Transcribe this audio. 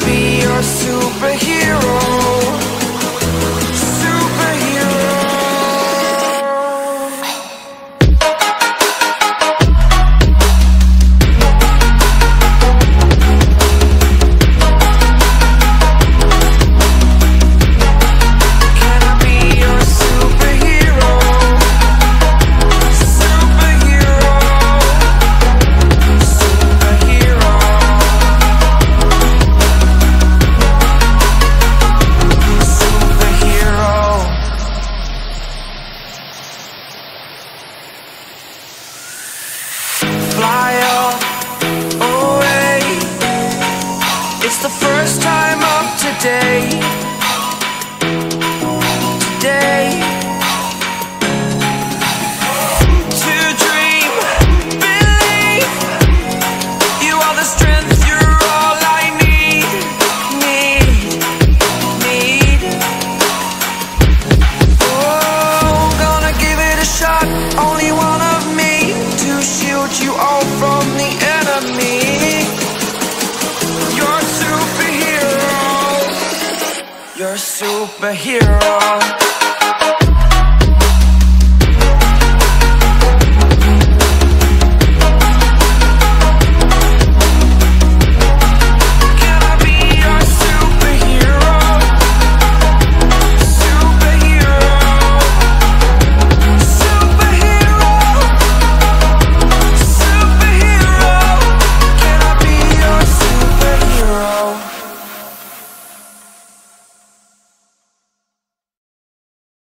be your superhero. day. You're a superhero.